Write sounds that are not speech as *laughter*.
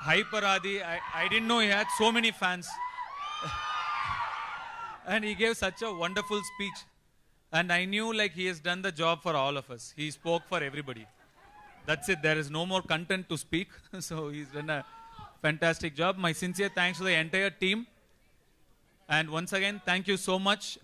Hyper Adi, I, I didn't know he had so many fans. *laughs* and he gave such a wonderful speech. And I knew like he has done the job for all of us. He spoke for everybody. That's it. There is no more content to speak. *laughs* so he's done a fantastic job. My sincere thanks to the entire team. And once again, thank you so much.